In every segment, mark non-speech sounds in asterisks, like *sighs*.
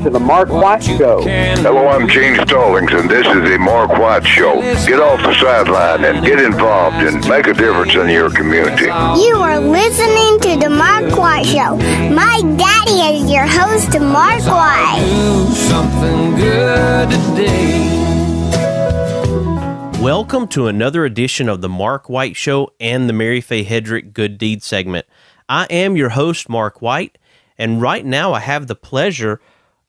to the Mark White Show. Hello, I'm Gene Stallings, and this is the Mark White Show. Get off the sideline and get involved and make a difference in your community. You are listening to the Mark White Show. My daddy is your host, Mark White. Welcome to another edition of the Mark White Show and the Mary Fay Hedrick Good Deed segment. I am your host, Mark White, and right now I have the pleasure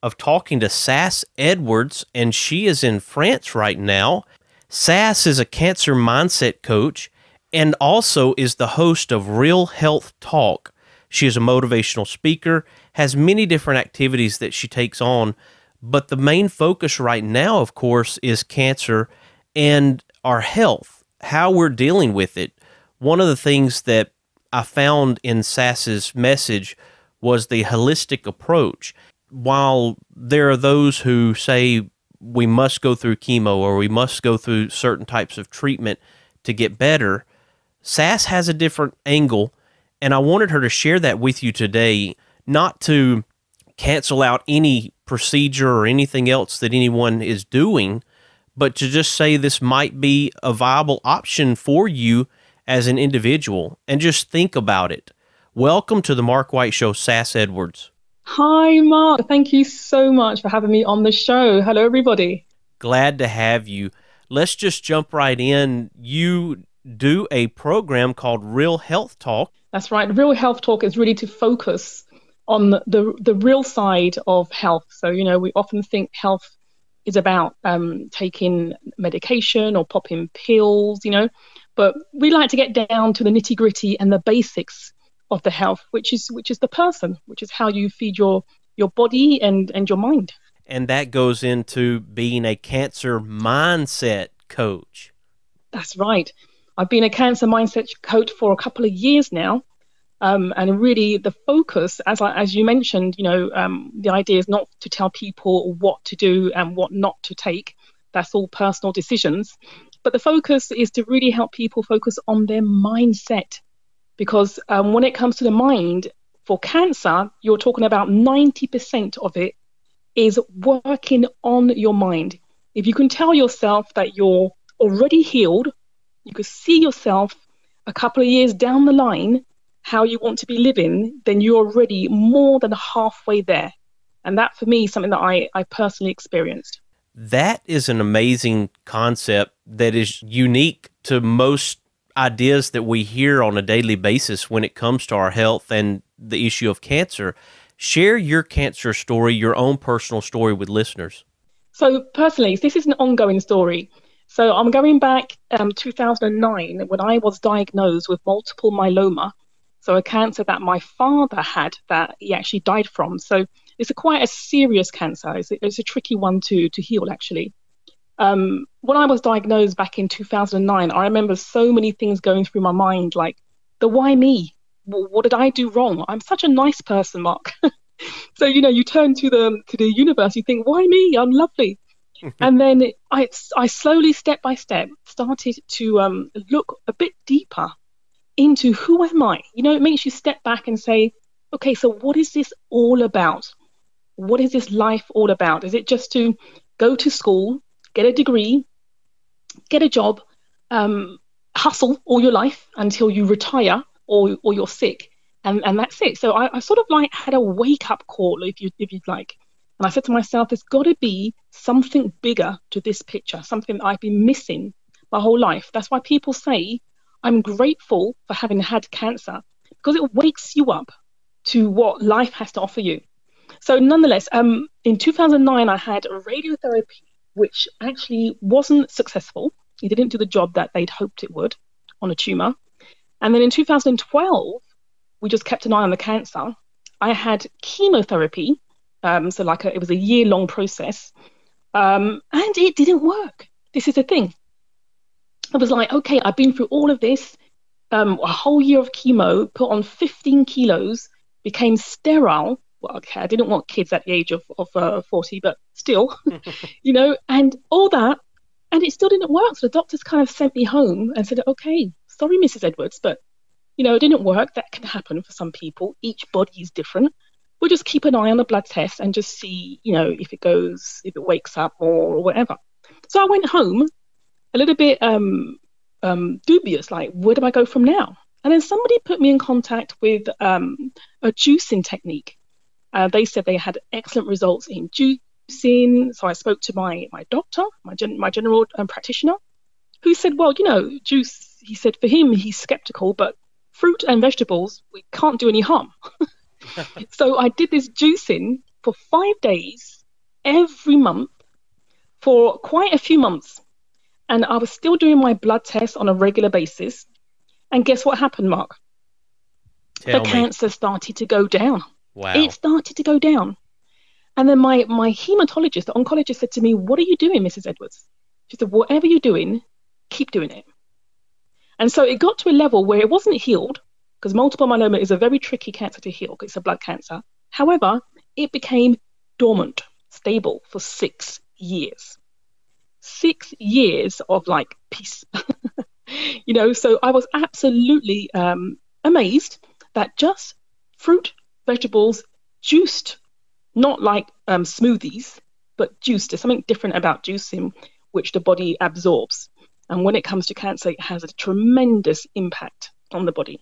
of talking to Sas Edwards, and she is in France right now. Sas is a cancer mindset coach and also is the host of Real Health Talk. She is a motivational speaker, has many different activities that she takes on, but the main focus right now, of course, is cancer and our health, how we're dealing with it. One of the things that I found in Sas's message was the holistic approach while there are those who say we must go through chemo or we must go through certain types of treatment to get better, Sas has a different angle. And I wanted her to share that with you today, not to cancel out any procedure or anything else that anyone is doing, but to just say this might be a viable option for you as an individual and just think about it. Welcome to the Mark White Show, Sas Edwards. Hi, Mark. Thank you so much for having me on the show. Hello, everybody. Glad to have you. Let's just jump right in. You do a program called Real Health Talk. That's right. Real Health Talk is really to focus on the, the, the real side of health. So, you know, we often think health is about um, taking medication or popping pills, you know, but we like to get down to the nitty gritty and the basics of the health, which is which is the person, which is how you feed your your body and and your mind. And that goes into being a cancer mindset coach. That's right. I've been a cancer mindset coach for a couple of years now. Um, and really, the focus, as I, as you mentioned, you know, um, the idea is not to tell people what to do and what not to take. That's all personal decisions. But the focus is to really help people focus on their mindset because um, when it comes to the mind, for cancer, you're talking about 90% of it is working on your mind. If you can tell yourself that you're already healed, you could see yourself a couple of years down the line how you want to be living, then you're already more than halfway there. And that for me is something that I, I personally experienced. That is an amazing concept that is unique to most ideas that we hear on a daily basis when it comes to our health and the issue of cancer. Share your cancer story, your own personal story with listeners. So, personally, this is an ongoing story. So, I'm going back um, 2009 when I was diagnosed with multiple myeloma. So, a cancer that my father had that he actually died from. So, it's a quite a serious cancer. It's a, it's a tricky one to, to heal, actually. Um, when I was diagnosed back in 2009, I remember so many things going through my mind, like the why me? What did I do wrong? I'm such a nice person, Mark. *laughs* so you know, you turn to the to the universe, you think, why me? I'm lovely. *laughs* and then I I slowly, step by step, started to um, look a bit deeper into who am I? You know, it makes you step back and say, okay, so what is this all about? What is this life all about? Is it just to go to school, get a degree, get a job, um, hustle all your life until you retire or, or you're sick. And, and that's it. So I, I sort of like had a wake up call, if you if you'd like. And I said to myself, there's got to be something bigger to this picture, something that I've been missing my whole life. That's why people say I'm grateful for having had cancer because it wakes you up to what life has to offer you. So, nonetheless, um, in 2009, I had radiotherapy which actually wasn't successful. It didn't do the job that they'd hoped it would on a tumor. And then in 2012, we just kept an eye on the cancer. I had chemotherapy, um, so like a, it was a year long process, um, and it didn't work. This is the thing. I was like, okay, I've been through all of this, um, a whole year of chemo, put on 15 kilos, became sterile, well, okay, I didn't want kids at the age of, of uh, 40, but still, *laughs* you know, and all that. And it still didn't work. So the doctors kind of sent me home and said, okay, sorry, Mrs. Edwards, but, you know, it didn't work. That can happen for some people. Each body is different. we'll just keep an eye on the blood test and just see, you know, if it goes, if it wakes up more or whatever. So I went home a little bit um, um, dubious, like, where do I go from now? And then somebody put me in contact with um, a juicing technique. Uh, they said they had excellent results in juicing. So I spoke to my my doctor, my gen- my general um, practitioner, who said, well, you know, juice. He said for him he's skeptical, but fruit and vegetables we can't do any harm. *laughs* so I did this juicing for five days every month for quite a few months. And I was still doing my blood tests on a regular basis. And guess what happened, Mark? Tell the me. cancer started to go down. Wow. It started to go down. And then my, my hematologist, the oncologist, said to me, What are you doing, Mrs. Edwards? She said, Whatever you're doing, keep doing it. And so it got to a level where it wasn't healed, because multiple myeloma is a very tricky cancer to heal, it's a blood cancer. However, it became dormant, stable for six years. Six years of like peace. *laughs* you know, so I was absolutely um, amazed that just fruit, vegetables, juiced, not like um, smoothies, but juiced. There's something different about juicing which the body absorbs. And when it comes to cancer, it has a tremendous impact on the body.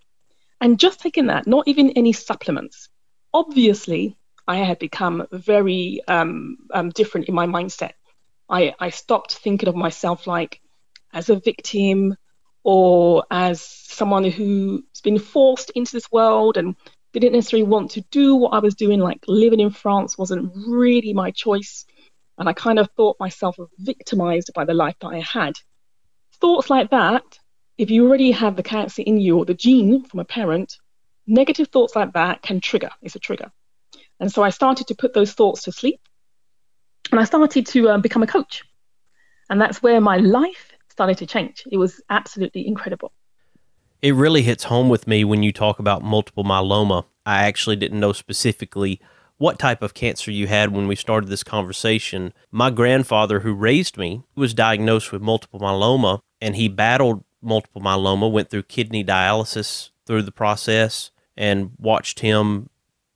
And just taking that, not even any supplements. Obviously, I had become very um, um, different in my mindset. I, I stopped thinking of myself like as a victim or as someone who's been forced into this world and didn't necessarily want to do what I was doing, like living in France wasn't really my choice. And I kind of thought myself victimized by the life that I had. Thoughts like that, if you already have the cancer in you or the gene from a parent, negative thoughts like that can trigger. It's a trigger. And so I started to put those thoughts to sleep and I started to um, become a coach. And that's where my life started to change. It was absolutely incredible. It really hits home with me when you talk about multiple myeloma. I actually didn't know specifically what type of cancer you had when we started this conversation. My grandfather, who raised me, was diagnosed with multiple myeloma and he battled multiple myeloma, went through kidney dialysis through the process, and watched him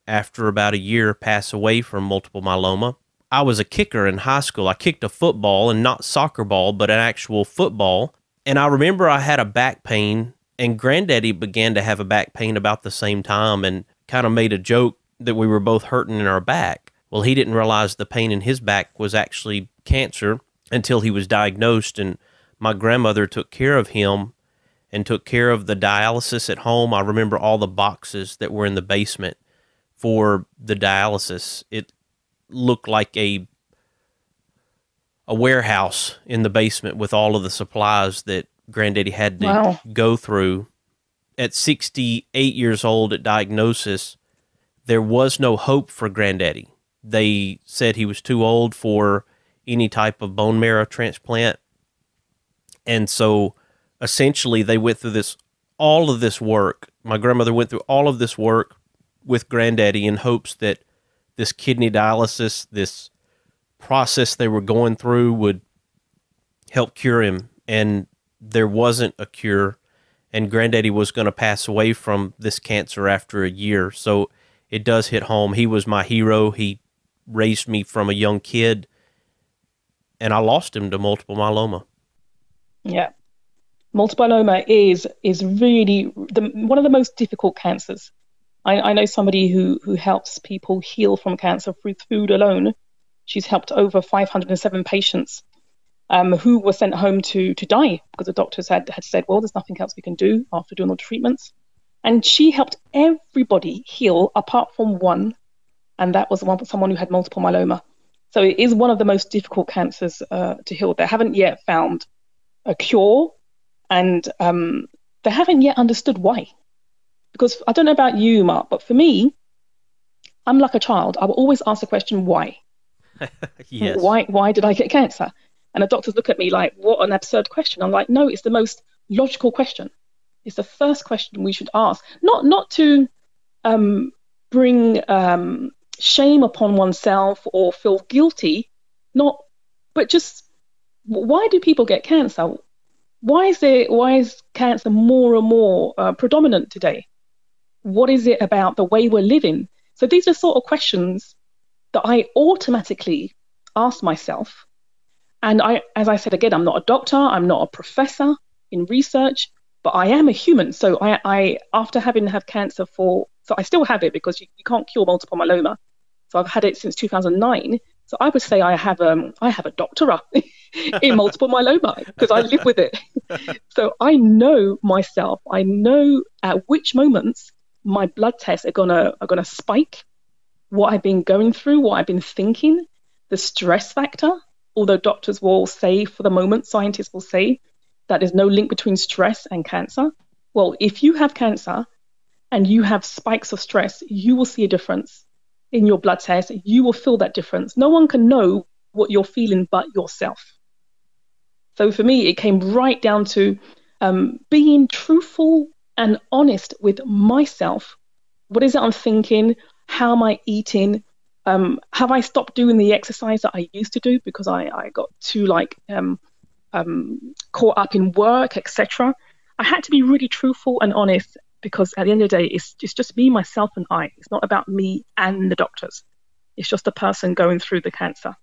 after about a year pass away from multiple myeloma. I was a kicker in high school. I kicked a football and not soccer ball, but an actual football. And I remember I had a back pain, and granddaddy began to have a back pain about the same time and kind of made a joke that we were both hurting in our back. Well, he didn't realize the pain in his back was actually cancer until he was diagnosed. And my grandmother took care of him and took care of the dialysis at home. I remember all the boxes that were in the basement for the dialysis. It looked like a a warehouse in the basement with all of the supplies that granddaddy had to Wow. go through. At 68 years old at diagnosis, there was no hope for granddaddy. They said he was too old for any type of bone marrow transplant. And so essentially they went through this all of this work. My grandmother went through all of this work with granddaddy in hopes that this kidney dialysis, this process they were going through would help cure him. And there wasn't a cure. And granddaddy was going to pass away from this cancer after a year. So it does hit home. He was my hero. He raised me from a young kid. And I lost him to multiple myeloma. Yeah. Multiple myeloma is is really the, one of the most difficult cancers. I, I know somebody who, who helps people heal from cancer through food alone. She's helped over 507 patients um, who were sent home to, to die because the doctors had, had said, well, there's nothing else we can do after doing all the treatments. And she helped everybody heal apart from one, and that was one someone who had multiple myeloma. So it is one of the most difficult cancers uh, to heal. They haven't yet found a cure, and um, they haven't yet understood why. Because I don't know about you, Mark, but for me, I'm like a child. I will always ask the question, why? *laughs* Yes. Why, why did I get cancer? And the doctors look at me like, what an absurd question. I'm like, no, it's the most logical question. It's the first question we should ask. Not, not to um, bring um, shame upon oneself or feel guilty, not, but just why do people get cancer? Why is there, why is cancer more and more uh, predominant today? What is it about the way we're living? So these are sort of questions that I automatically ask myself. And I, as I said again, I'm not a doctor, I'm not a professor in research, but I am a human. So I, I after having had cancer for, so I still have it because you, you can't cure multiple myeloma. So I've had it since 2009. So I would say I have um I have a doctorate *laughs* in multiple myeloma because I live with it. *laughs* so I know myself. I know at which moments my blood tests are gonna are gonna spike, what I've been going through, what I've been thinking, the stress factor. Although doctors will say for the moment, scientists will say that there's no link between stress and cancer. Well, if you have cancer and you have spikes of stress, you will see a difference in your blood test, you will feel that difference. No one can know what you're feeling but yourself. So for me, it came right down to um, being truthful and honest with myself. What is it I'm thinking? How am I eating? Um, have I stopped doing the exercise that I used to do because I, I got too like um, um caught up in work, etc. I had to be really truthful and honest because at the end of the day, it's, it's just me, myself, and I. It's not about me and the doctors. It's just a person going through the cancer.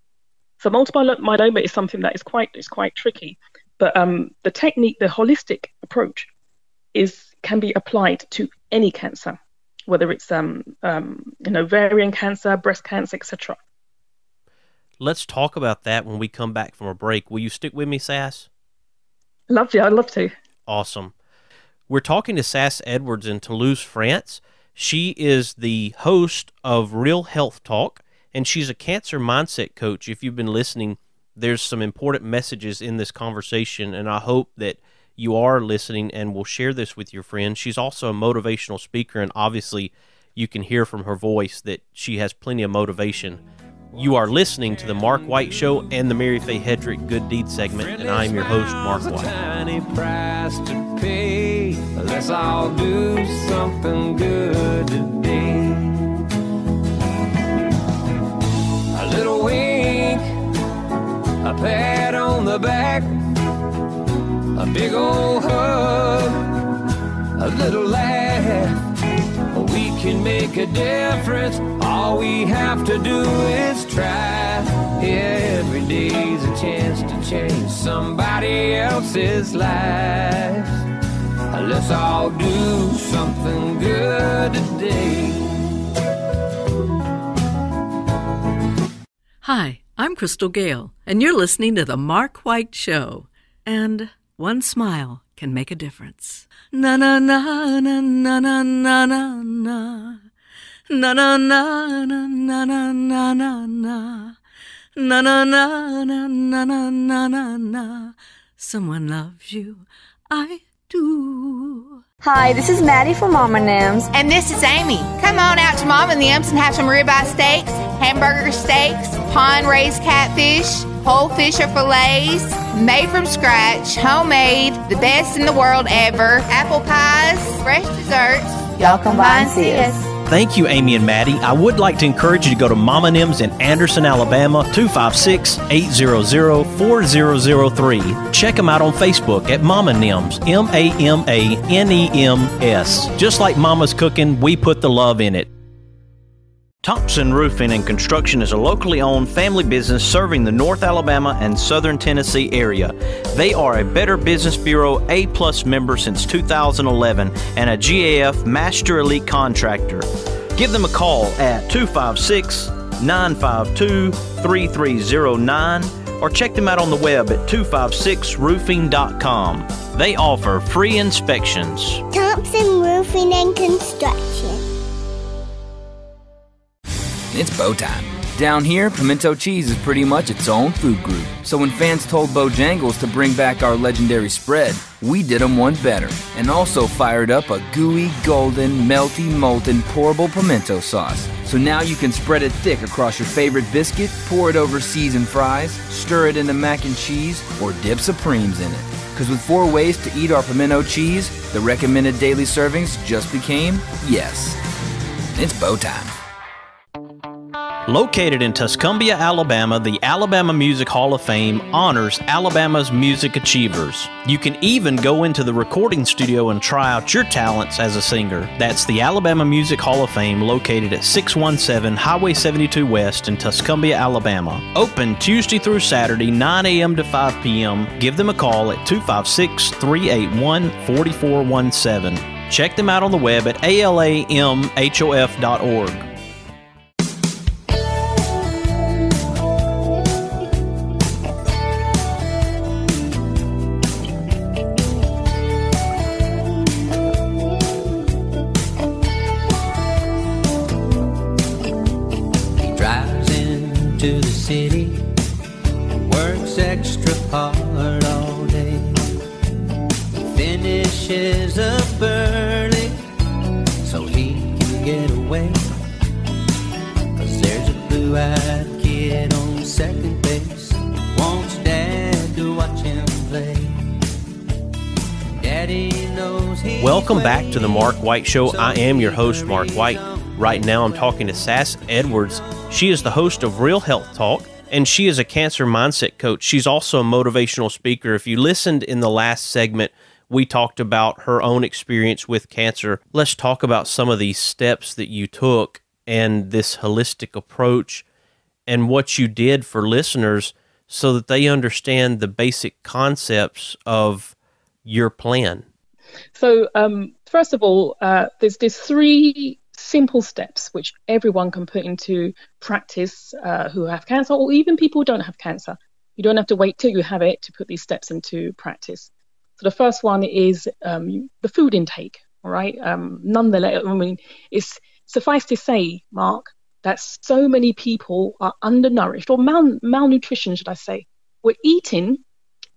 So multiple myeloma is something that is quite is quite tricky, but um, the technique, the holistic approach, is can be applied to any cancer, whether it's um, um, you know ovarian cancer, breast cancer, etc. Let's talk about that when we come back from a break. Will you stick with me, Sas? Love you. I'd love to. Awesome. We're talking to Sas Edwards in Toulouse, France. She is the host of Real Health Talk, and she's a cancer mindset coach. If you've been listening, there's some important messages in this conversation, and I hope that you are listening and will share this with your friends. She's also a motivational speaker, and obviously, you can hear from her voice that she has plenty of motivation. You are listening to the Mark White Show and the Mary Fay Hedrick Good Deed segment, and I am your host, Mark White. Let's all do something good today. A little wink, a pat on the back, big old hug, a little laugh. We can make a difference. All we have to do is try. Yeah, every day's a chance to change somebody else's life. Let's all do something good today. Hi, I'm Crystal Gayle, and you're listening to The Mark White Show. And one smile can make a difference. Na na na na na na na na na. Na na na na na na na na na. Na na na na na na na na na. Someone loves you. I do. Hi, this is Maddie from Mama Nems. And this is Amy. Come on out to Mama Nems and have some ribeye steaks, hamburger steaks, pond raised catfish, whole fish or fillets, made from scratch, homemade, the best in the world ever, apple pies, fresh desserts. Y'all come by and see us. Thank you, Amy and Maddie. I would like to encourage you to go to Mama Nems in Anderson, Alabama, 256 800 4003. Check them out on Facebook at Mama Nems, M A M A N E M S. Just like Mama's cooking, we put the love in it. Thompson Roofing and Construction is a locally owned family business serving the North Alabama and Southern Tennessee area. They are a Better Business Bureau A plus member since 2011 and a GAF Master Elite contractor. Give them a call at 256 952 3309 or check them out on the web at 256roofing.com. They offer free inspections. Thompson Roofing and Construction. It's bow time. Down here, pimento cheese is pretty much its own food group. So when fans told Bojangles to bring back our legendary spread, we did them one better and also fired up a gooey, golden, melty, molten, pourable pimento sauce. So now you can spread it thick across your favorite biscuit, pour it over seasoned fries, stir it into mac and cheese, or dip Supremes in it. Because with four ways to eat our pimento cheese, the recommended daily servings just became yes. It's bow time. Located in Tuscumbia, Alabama, the Alabama Music Hall of Fame honors Alabama's music achievers. You can even go into the recording studio and try out your talents as a singer. That's the Alabama Music Hall of Fame located at 617 Highway 72 West in Tuscumbia, Alabama. Open Tuesday through Saturday, 9 a.m. to 5 p.m. Give them a call at 256 381 4417. Check them out on the web at alamhof.org. Welcome back to the Mark White Show. I am your host, Mark White. Right now, I'm talking to Sas Edwards. She is the host of Real Health Talk, and she is a cancer mindset coach. She's also a motivational speaker. If you listened in the last segment, we talked about her own experience with cancer. Let's talk about some of these steps that you took and this holistic approach and what you did for listeners so that they understand the basic concepts of your plan. So, um, first of all, uh, there's there's three simple steps which everyone can put into practice uh, who have cancer, or even people who don't have cancer. You don't have to wait till you have it to put these steps into practice. So, the first one is um, the food intake. All right. Um, nonetheless, I mean, it's suffice to say, Mark, that so many people are undernourished or mal- malnutrition, should I say. We're eating,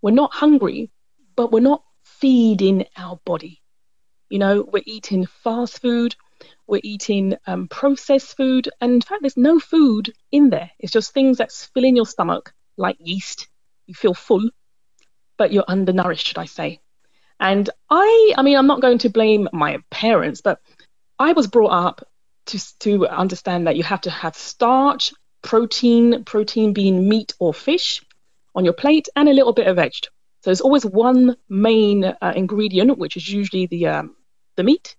we're not hungry, but we're not feeding our body. You know, we're eating fast food, we're eating um, processed food, and in fact, there's no food in there. It's just things that fill in your stomach, like yeast. You feel full, but you're undernourished, should I say. And I, I mean, I'm not going to blame my parents, but I was brought up to, to understand that you have to have starch, protein, protein being meat or fish on your plate, and a little bit of veg. So there's always one main uh, ingredient, which is usually the um, the meat,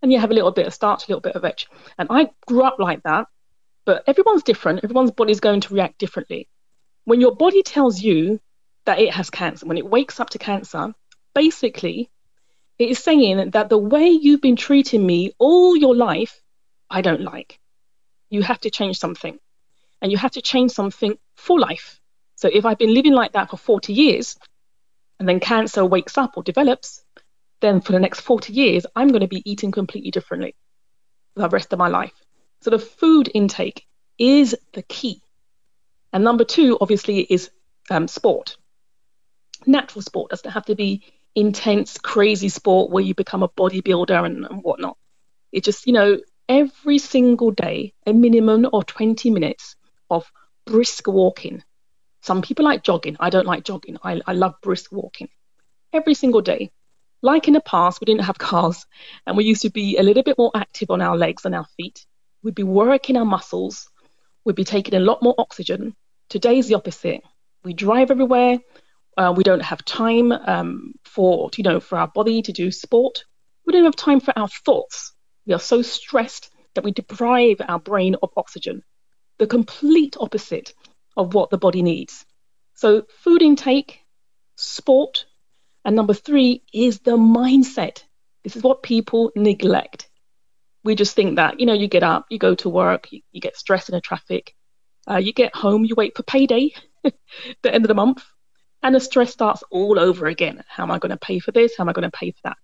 and you have a little bit of starch, a little bit of veg. And I grew up like that, but everyone's different. Everyone's body is going to react differently. When your body tells you that it has cancer, when it wakes up to cancer, basically it is saying that the way you've been treating me all your life, I don't like. You have to change something. And you have to change something for life. So if I've been living like that for 40 years, and then cancer wakes up or develops, then for the next 40 years, I'm going to be eating completely differently for the rest of my life. So the food intake is the key. And number two, obviously, is um, sport. Natural sport doesn't have to be intense, crazy sport where you become a bodybuilder and, and whatnot. It just, you know, every single day, a minimum of 20 minutes of brisk walking, some people like jogging. I don't like jogging. I, I love brisk walking every single day. Like in the past, we didn't have *laughs* cars and we used to be a little bit more active on our legs and our feet. We'd be working our muscles. We'd be taking a lot more oxygen. Today's the opposite. We drive everywhere. Uh, we don't have time um, for you know for our body to do sport. We don't have time for our thoughts. We are so stressed that we deprive our brain of oxygen. The complete opposite of what the body needs. So, food intake, sport, and number three is the mindset. This is what people neglect. We just think that, you know, you get up, you go to work, you, you get stressed in the traffic, uh, you get home, you wait for payday, *laughs* the end of the month, and the stress starts all over again. How am I going to pay for this? How am I going to pay for that?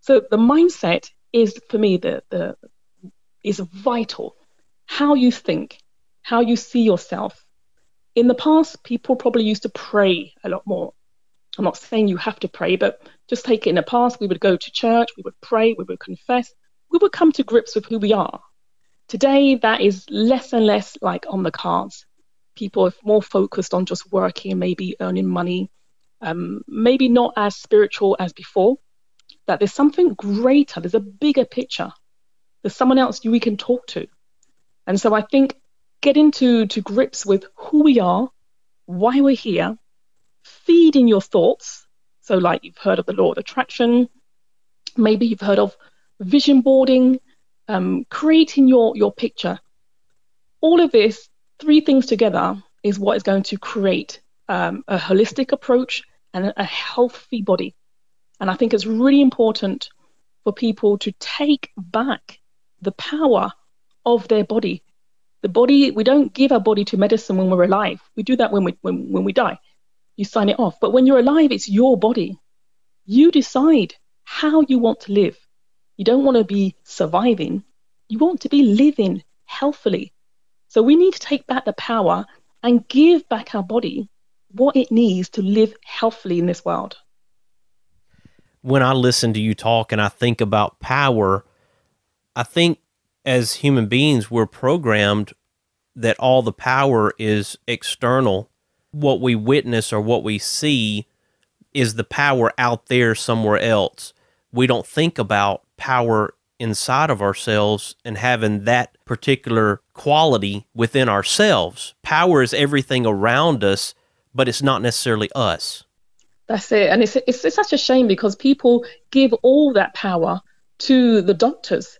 So the mindset is, for me, the, the is vital. How you think, how you see yourself, in the past, people probably used to pray a lot more. I'm not saying you have to pray, but just take it in the past, we would go to church, we would pray, we would confess, we would come to grips with who we are. Today, that is less and less like on the cards. People are more focused on just working, and maybe earning money, um, maybe not as spiritual as before. That there's something greater, there's a bigger picture. There's someone else we can talk to. And so I think getting to, to grips with who we are, why we're here, feeding your thoughts. So, like you've heard of the law of attraction, maybe you've heard of vision boarding, um, creating your, your picture. All of this, three things together, is what is going to create um, a holistic approach and a healthy body. And I think it's really important for people to take back the power of their body. The body, we don't give our body to medicine when we're alive. We do that when we when, when we die. You sign it off. But when you're alive, it's your body. You decide how you want to live. You don't want to be surviving. You want to be living healthily. So we need to take back the power and give back our body what it needs to live healthily in this world. When I listen to you talk and I think about power, I think as human beings, we're programmed that all the power is external. What we witness or what we see is the power out there somewhere else. We don't think about power inside of ourselves and having that particular quality within ourselves. Power is everything around us, but it's not necessarily us. That's it. And it's, it's, it's such a shame because people give all that power to the doctors.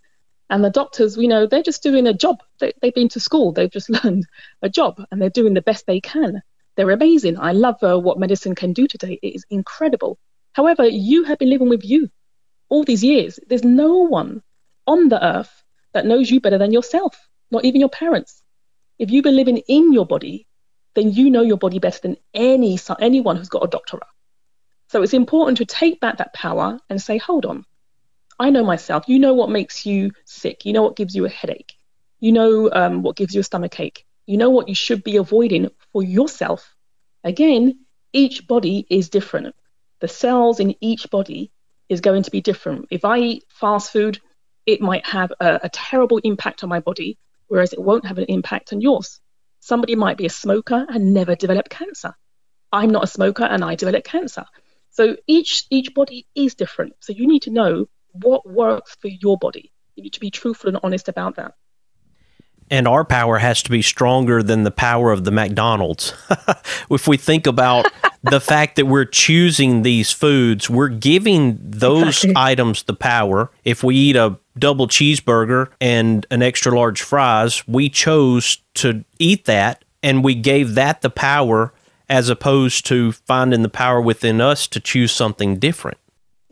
And the doctors, you know, they're just doing a job. They, they've been to school, they've just *laughs* learned a job, and they're doing the best they can. They're amazing. I love uh, what medicine can do today. It is incredible. However, you have been living with you all these years. There's no one on the earth that knows you better than yourself, not even your parents. If you've been living in your body, then you know your body better than any anyone who's got a doctorate. So it's important to take back that power and say, hold on, I know myself. You know what makes you sick. You know what gives you a headache. You know um, what gives you a stomach ache. You know what you should be avoiding for yourself. Again, each body is different. The cells in each body is going to be different. If I eat fast food, it might have a, a terrible impact on my body, whereas it won't have an impact on yours. Somebody might be a smoker and never develop cancer. I'm not a smoker and I develop cancer. So each each body is different. So you need to know what works for your body. You need to be truthful and honest about that. And our power has to be stronger than the power of the McDonald's. *laughs* if we think about *laughs* the fact that we're choosing these foods, we're giving those exactly. items the power. If we eat a double cheeseburger and an extra large fries, we chose to eat that and we gave that the power as opposed to finding the power within us to choose something different.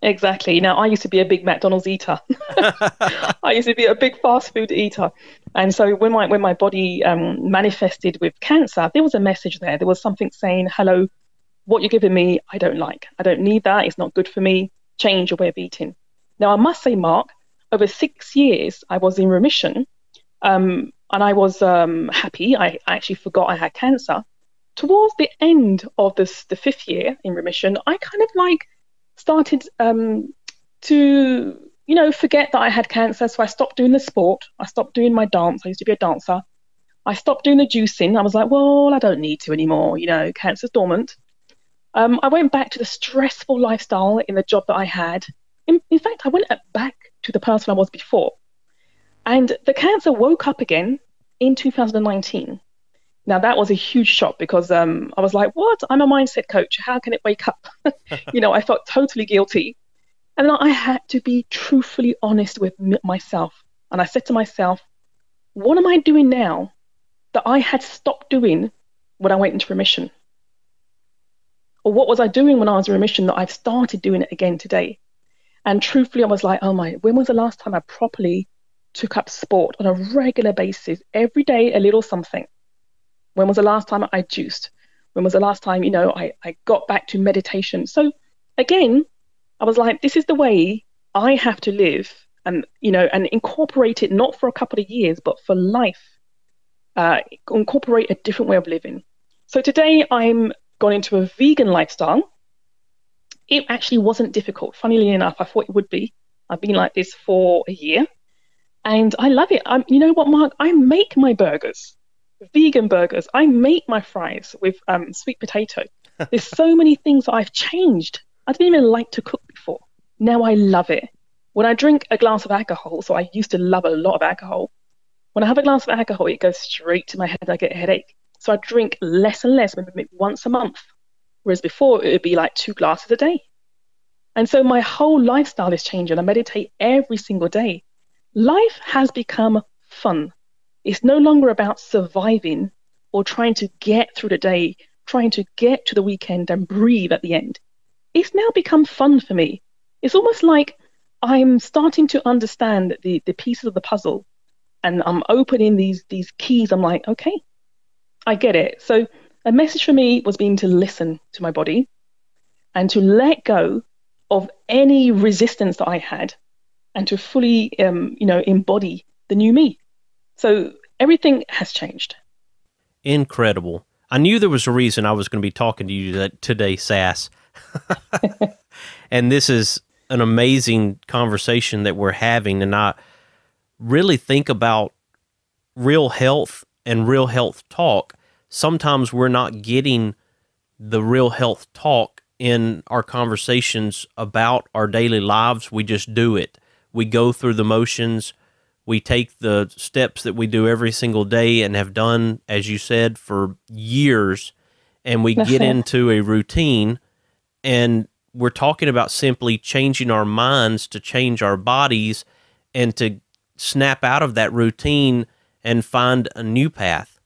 Exactly. Now, I used to be a big McDonald's eater. *laughs* I used to be a big fast food eater, and so when my when my body um, manifested with cancer, there was a message there. There was something saying, "Hello, what you're giving me, I don't like. I don't need that. It's not good for me. Change your way of eating." Now, I must say, Mark, over six years, I was in remission, um, and I was um, happy. I, I actually forgot I had cancer. Towards the end of this, the fifth year in remission, I kind of like started um, to, you know, forget that I had cancer. So I stopped doing the sport. I stopped doing my dance. I used to be a dancer. I stopped doing the juicing. I was like, well, I don't need to anymore. You know, cancer's dormant. Um, I went back to the stressful lifestyle in the job that I had. In, in fact, I went back to the person I was before. And the cancer woke up again in 2019. Now that was a huge shock because um, I was like, "What? I'm a mindset coach. How can it wake up?" *laughs* you know, I felt totally guilty, and I had to be truthfully honest with myself. And I said to myself, "What am I doing now that I had stopped doing when I went into remission? Or what was I doing when I was in remission that I've started doing it again today?" And truthfully, I was like, "Oh my! When was the last time I properly took up sport on a regular basis, every day, a little something?" When was the last time I juiced? When was the last time, you know, I, I got back to meditation? So again, I was like, this is the way I have to live and, you know, and incorporate it not for a couple of years, but for life. Uh, incorporate a different way of living. So today I'm gone into a vegan lifestyle. It actually wasn't difficult. Funnily enough, I thought it would be. I've been like this for a year and I love it. I'm, you know what, Mark? I make my burgers vegan burgers. I make my fries with um, sweet potato. *laughs* There's so many things I've changed. I didn't even like to cook before. Now I love it. When I drink a glass of alcohol, so I used to love a lot of alcohol, When I have a glass of alcohol, it goes straight to my head. I get a headache. So I drink less and less, maybe once a month. Whereas before, it would be like two glasses a day. And so my whole lifestyle is changing. I meditate every single day. Life has become fun. It's no longer about surviving or trying to get through the day, trying to get to the weekend and breathe at the end. It's now become fun for me. It's almost like I'm starting to understand the, the pieces of the puzzle and I'm opening these these keys. I'm like, okay, I get it. So a message for me was being to listen to my body and to let go of any resistance that I had and to fully um, you know embody the new me. So everything has changed. Incredible. I knew there was a reason I was going to be talking to you today, Sas. *laughs* and this is an amazing conversation that we're having. And I really think about real health and real health talk. Sometimes we're not getting the real health talk in our conversations about our daily lives. We just do it. We go through the motions. We take the steps that we do every single day and have done, as you said, for years. And we get *laughs* into a routine and we're talking about simply changing our minds to change our bodies and to snap out of that routine and find a new path.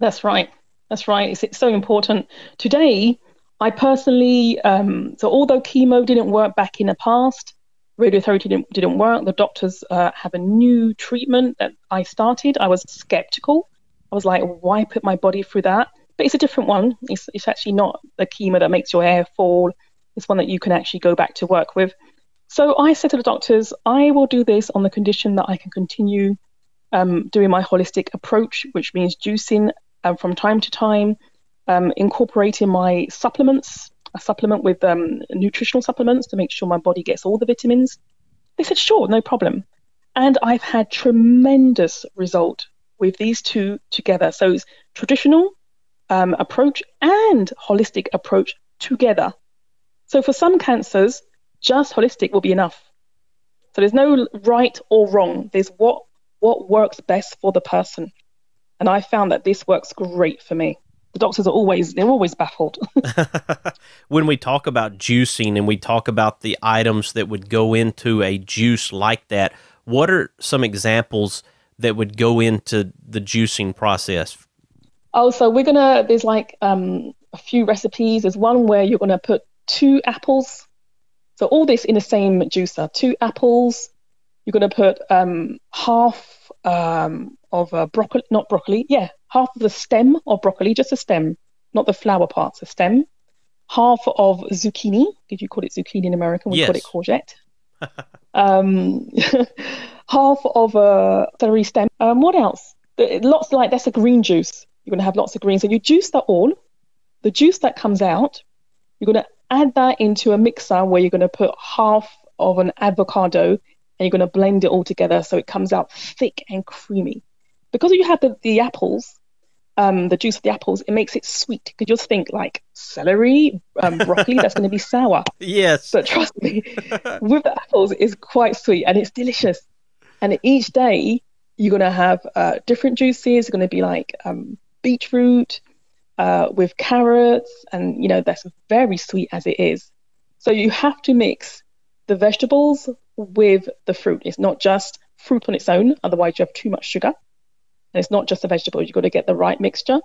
That's right. That's right. It's, it's so important. Today, I personally, um, so although chemo didn't work back in the past, radiotherapy didn't, didn't work, the doctors uh, have a new treatment that I started. I was skeptical. I was like, why put my body through that? but it's a different one. It's, it's actually not the chemo that makes your hair fall. It's one that you can actually go back to work with. So I said to the doctors, I will do this on the condition that I can continue um, doing my holistic approach, which means juicing um, from time to time, um, incorporating my supplements, a supplement with um, nutritional supplements to make sure my body gets all the vitamins. They said, sure, no problem. And I've had tremendous result with these two together. So it's traditional um, approach and holistic approach together. So for some cancers, just holistic will be enough. So there's no right or wrong. There's what what works best for the person. And I found that this works great for me. The doctors are always they're always baffled. *laughs* when we talk about juicing and we talk about the items that would go into a juice like that, what are some examples that would go into the juicing process Oh, so we're gonna. There's like um, a few recipes. There's one where you're gonna put two apples. So all this in the same juicer. Two apples. You're gonna put um, half um, of a broccoli, not broccoli. Yeah, half of the stem of broccoli, just a stem, not the flower parts. A stem. Half of zucchini. Did you call it zucchini in America? We yes. call it courgette. *laughs* um, *laughs* half of a celery stem. Um, what else? Lots like that's a green juice. You're going to have lots of greens. So you juice that all. The juice that comes out, you're going to add that into a mixer where you're going to put half of an avocado and you're going to blend it all together so it comes out thick and creamy. Because you have the, the apples, um, the juice of the apples, it makes it sweet. Because You could just think like celery, um, broccoli, that's going to be sour. *laughs* Yes. But trust me, *laughs* with the apples, it's quite sweet and it's delicious. And each day, you're going to have uh, different juices. It's going to be like um, beetroot, uh, with carrots, and you know that's very sweet as it is. So you have to mix the vegetables with the fruit. It's not just fruit on its own, otherwise you have too much sugar. And it's not just the vegetables. You've got to get the right mixture.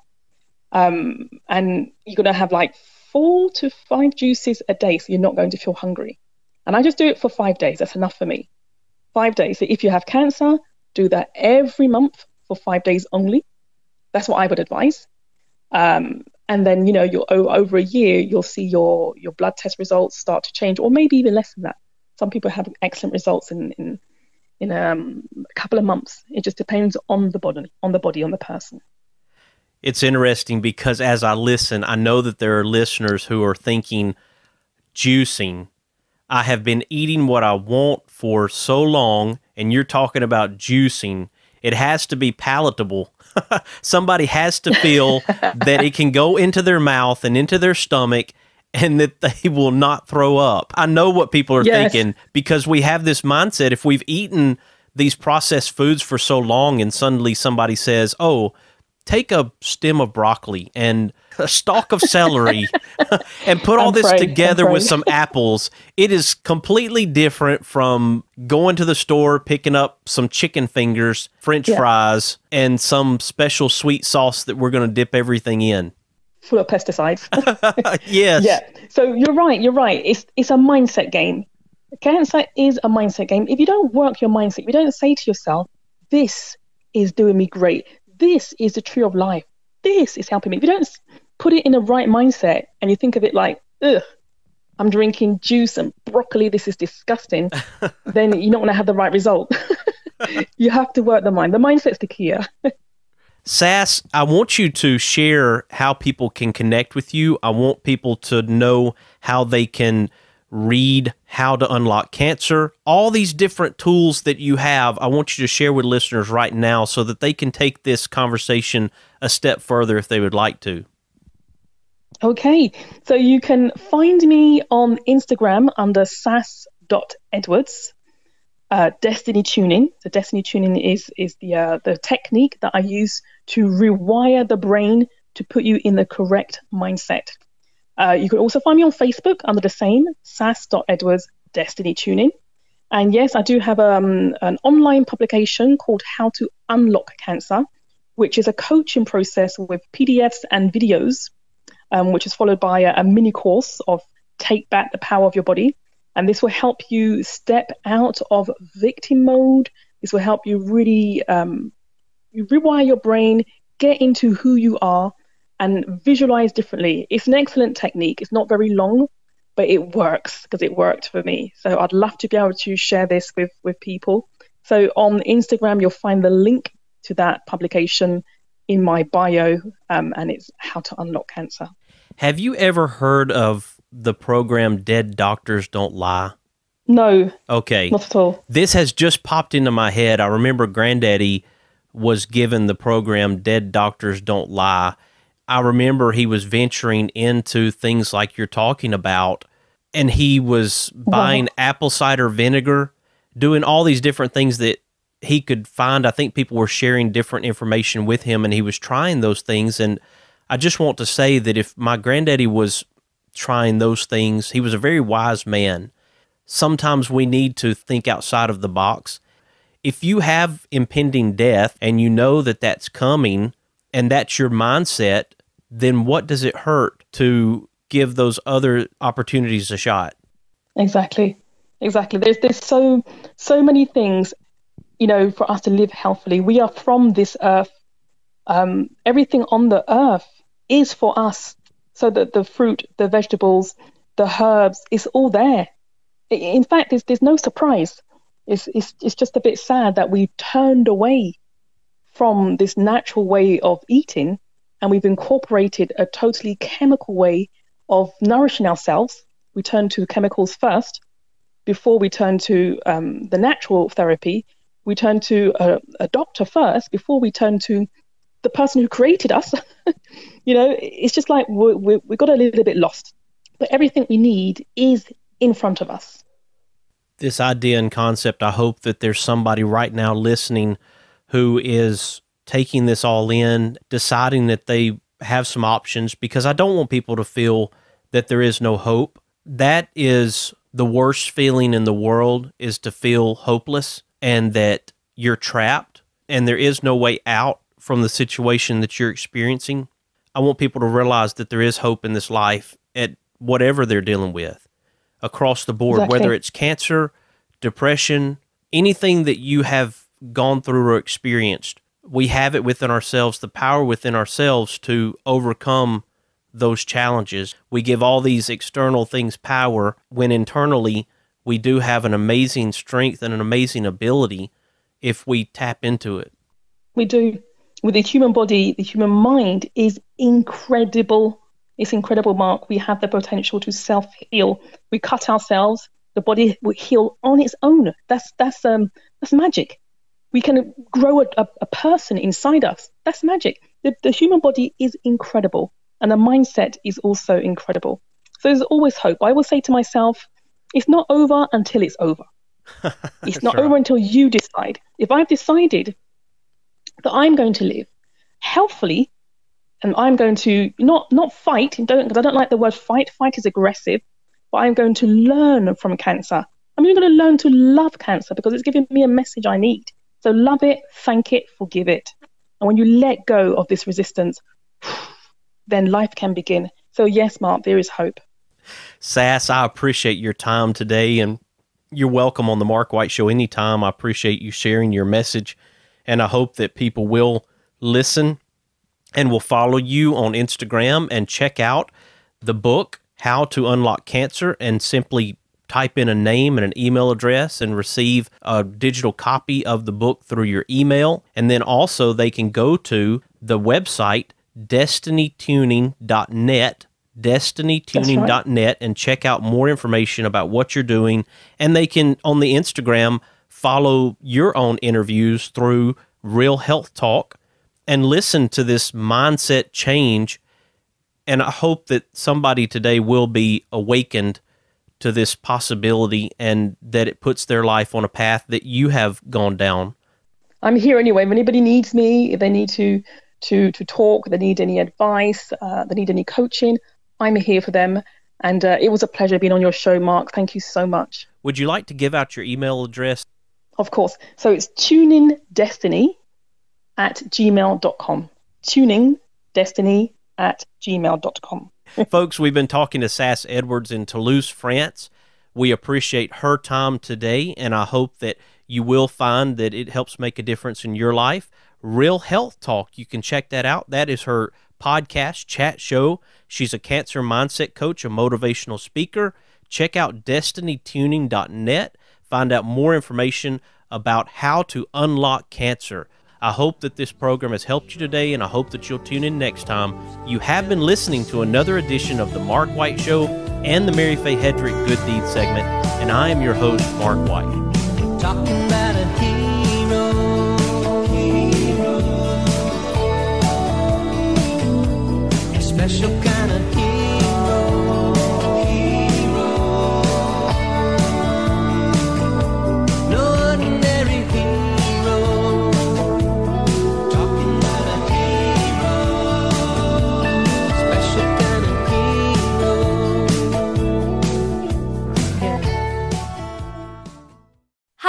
Um, and you're going to have like four to five juices a day, so you're not going to feel hungry. And I just do it for five days. That's enough for me. Five days. So if you have cancer, do that every month for five days only. That's what I would advise. Um, and then you know you're over a year you'll see your your blood test results start to change or maybe even less than that some people have excellent results in in in um, a couple of months. It just depends on the body on the body on the person. It's interesting because as i listen i know that there are listeners who are thinking juicing. I have been eating what i want for so long and you're talking about juicing. It has to be palatable. *laughs* Somebody has to feel *laughs* that it can go into their mouth and into their stomach and that they will not throw up. I know what people are yes. thinking because we have this mindset if we've eaten these processed foods for so long and suddenly somebody says, "Oh, take a stem of broccoli and a stalk of celery *laughs* and put all I'm this praying, together with some apples. It is completely different from going to the store, picking up some chicken fingers, french Yeah. fries, and some special sweet sauce that we're going to dip everything in. Full of pesticides. *laughs* *laughs* Yes. Yeah. So you're right. You're right. It's it's a mindset game. Cancer is a mindset game. If you don't work your mindset, you don't say to yourself, "This is doing me great. This is the tree of life. This is helping me." If you don't put it in the right mindset and you think of it like, "Ugh, I'm drinking juice and broccoli. This is disgusting," *laughs* then you're not going to have the right result. you have to work the mind. The mindset's the key. Sas, I want you to share how people can connect with you. I want people to know how they can read how to unlock cancer, all these different tools that you have. I want you to share with listeners right now so that they can take this conversation a step further if they would like to. Okay, so you can find me on Instagram under sas.edwards. Uh, Destiny tuning. So Destiny tuning is is the uh, the technique that I use to rewire the brain to put you in the correct mindset. Uh, you can also find me on Facebook under the same sas.edwards Destiny tuning. And yes, I do have um, an online publication called How to Unlock Cancer, which is a coaching process with PDFs and videos um, which is followed by a, a mini course of Take Back the Power of Your Body. And this will help you step out of victim mode. This will help you really um, rewire your brain, get into who you are, and visualize differently. It's an excellent technique. It's not very long, but it works because it worked for me. So I'd love to be able to share this with, with people. So on Instagram, you'll find the link to that publication in my bio, um, and it's How to Unlock Cancer. Have you ever heard of the program Dead Doctors Don't Lie? No, Okay. not at all. This has just popped into my head. I remember Granddaddy was given the program Dead Doctors Don't Lie. I remember he was venturing into things like you're talking about, and he was buying apple cider vinegar, doing all these different things that he could find. I think people were sharing different information with him, and he was trying those things. And I just want to say that if my granddaddy was trying those things, he was a very wise man sometimes we need to think outside of the box. If you have impending death and you know that that's coming and that's your mindset, then what does it hurt to give those other opportunities a shot? Exactly, exactly. There's there's so so many things, you know, for us to live healthily. We are from this earth. Um, everything on the earth is for us. So that the fruit, the vegetables, the herbs, is all there. In fact, there's there's no surprise. It's it's it's just a bit sad that we turned away from this natural way of eating, and we've incorporated a totally chemical way of nourishing ourselves. We turn to chemicals first before we turn to um, the natural therapy. We turn to a, a doctor first before we turn to the person who created us. *laughs* you know, it's just like we, we, we got a little bit lost. But everything we need is in front of us. This idea and concept, I hope that there's somebody right now listening who is taking this all in, deciding that they have some options, because I don't want people to feel that there is no hope. That is the worst feeling in the world is to feel hopeless and that you're trapped and there is no way out from the situation that you're experiencing. I want people to realize that there is hope in this life at whatever they're dealing with across the board, Exactly. whether it's cancer, depression, anything that you have gone through or experienced. We have it within ourselves, the power within ourselves to overcome those challenges. We give all these external things power when internally we do have an amazing strength and an amazing ability if we tap into it. We do. With the human body, the human mind is incredible. It's incredible, Mark. We have the potential to self heal. We cut ourselves, the body will heal on its own. That's that's um that's magic. We can grow a, a, a person inside us. That's magic. The, the human body is incredible, and the mindset is also incredible. So there's always hope. I will say to myself, it's not over until it's over. *laughs* it's not right. over until you decide. If I've decided that I'm going to live healthfully and I'm going to not not fight, don't because I don't like the word fight. Fight is aggressive, but I'm going to learn from cancer. I'm even going to learn to love cancer because it's giving me a message I need. So love it, thank it, forgive it. And when you let go of this resistance, *sighs* then life can begin. So yes, Mark, there is hope. Sas, I appreciate your time today and you're welcome on the Mark White Show anytime. I appreciate you sharing your message and I hope that people will listen and will follow you on Instagram and check out the book, How to Unlock Cancer, and simply type in a name and an email address and receive a digital copy of the book through your email. And then also they can go to the website destinytuning.net destinytuning.net right. and check out more information about what you're doing and they can on the Instagram follow your own interviews through Real Health Talk and listen to this mindset change. And I hope that somebody today will be awakened to this possibility and that it puts their life on a path that you have gone down. I'm here anyway. If anybody needs me, if they need to to to talk, they need any advice, uh, they need any coaching, I'm here for them. And uh, it was a pleasure being on your show, Mark. Thank you so much. Would you like to give out your email address? Of course. So it's tuningdestiny at gmail.com. Tuningdestiny at gmail.com. *laughs* Folks, we've been talking to Sas Edwards in Toulouse, France. We appreciate her time today, and I hope that you will find that it helps make a difference in your life. Real Health Talk, you can check that out. That is her podcast, chat show. She's a cancer mindset coach, a motivational speaker. Check out destinytuning.net. Find out more information about how to unlock cancer. I hope that this program has helped you today, and I hope that you'll tune in next time. You have been listening to another edition of The Mark White Show and the Mary Fay Hedrick Good Deeds segment, and I am your host, Mark White. Talking about a hero, hero. Special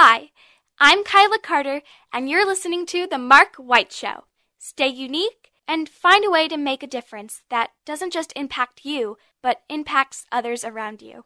Hi, I'm Kyla Carter, and you're listening to The Mark White Show. Stay unique and find a way to make a difference that doesn't just impact you, but impacts others around you.